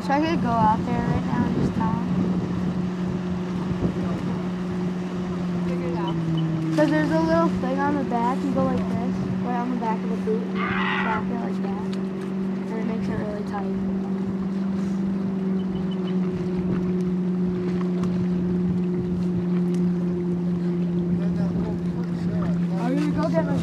So I could go out there right now and just tell him. Figure it out. Because there's a little thing on the back. You go like this, right on the back of the boot, and it like that. And it makes it really tight. Go get my